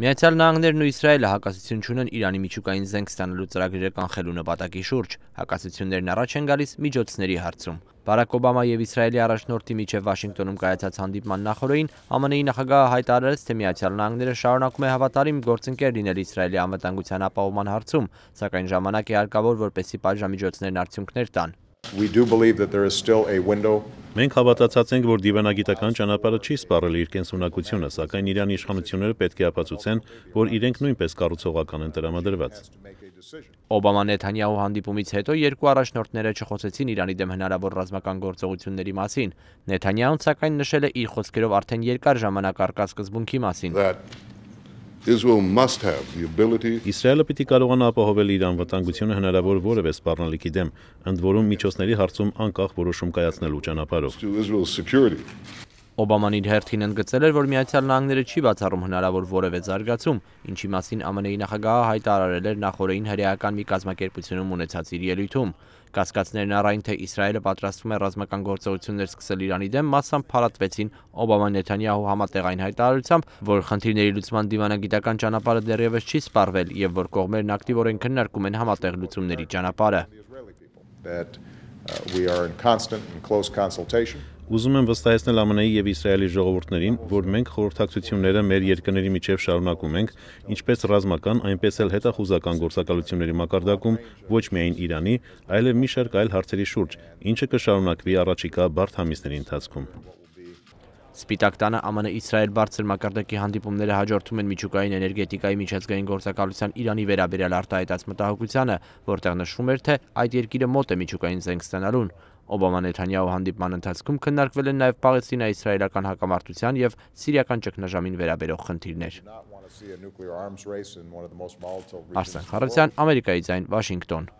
Միացյալ Նահանգներն ու Իսրայելը հակասություն չունեն Իրանի միջուկային զենք ստանալու ծրագրերը կանխելու նպատակի շուրջ։ Հակասություններն առաջ են գալիս միջոցների հարցում։ Բարակ Օբամա եւ Իսրայելի առաջնորդի միջև Վաշինգտոնում կայացած հանդիպման նախորդին ԱՄՆ-ի նախագահը հայտարարեց, թե Միացյալ Նահանգները շարունակում է հավատարիմ գործընկեր լինել Իսրայելի անվտանգության ապահովման հարցում, սակայն ժամանակ է հարկավոր, որպեսզի պատժամիջոցներն արդյունքներ տան։ Մենք հավատացած ենք, որ դիվանագիտական ճանապարհը չի սպառել իր կենսունակությունը, սակայն Իրանի իշխանությունները պետք է ապացուցեն, որ իրենք նույնպես կառուցողական են տրամադրված։ Օբամա-Նեթանյահու հանդիպումից հետո երկու առաջնորդները չխոսեցին Իրանի դեմ հնարավոր ռազմական գործողությունների մասին։ Նեթանյահուն սակայն նշել է իր խոսքերով արդեն երկար ժամանակ արկա սկզբունքի մասին։ Իսրայելը պիտի կարողանա ապահովել իր անվտանգությունը հնարավոր որևէ սպառնալիքի դեմ, ընդ որում միջոցների հարցում անկախ որոշում կայացնելու ճանապարհով։ Օբաման իր հերթին ընդգծել էր, որ Միացյալ Նահանգները չի բացառում հնարավոր որևէ զարգացում, ինչի մասին ԱՄՆ-ի նախագահը հայտարարել էր նախորդին հրեական մի կազմակերպությունում ունեցած իր ելույթում։ Կասկածներն առայն թե Իսրայելը պատրաստվում է ռազմական գործողություններ սկսել Իրանի դեմ, massամբ փարատվեցին Օբամա-Նեթանյահու համատեղային հայտարարությամբ, որ խնդիրների լուծման դիվանագիտական ճանապարհը դեռևս չի սպառվել եւ որ կողմերն ակտիվորեն քննարկում են համատեղ լուծումների ճանապարհը։ Ուզում եմ վստահեցնել ԱՄՆ-ի եւ Իսրայելի ժողովուրդներին, որ մենք խորհրդակցությունները մեր երկրների միջև շարունակում ենք, ինչպես ռազմական, այնպես էլ հետախուզական գործակալությունների մակարդակում ոչ միայն Իրանի, այլև մի շարք այլ հարցերի շուրջ, ինչը կշարունակվի առաջիկա բարդ ամիսների ընթացքում։ Սպիտակ տանը ԱՄՆ-Իսրայել բարձր մակարդակի հանդիպումները հաջորդում են միջուկային էներգետիկայի միջազգային գործակալության Իրանի վերաբերյալ արտահայտած մտահոգությանը, որտեղ նշվում էր, թե այդ երկիրը մոտ է միջուկային զենք ստանալուն։ Օբամա-Նեթանյահու հանդիպման ընթացքում քննարկվել են նաև Պաղեստինա-իսրայելական հակամարտության եւ Սիրիական ճգնաժամին վերաբերող խնդիրներ։ Արսեն Խարատյան, Ամերիկայի ձայն, Վաշինգտոն։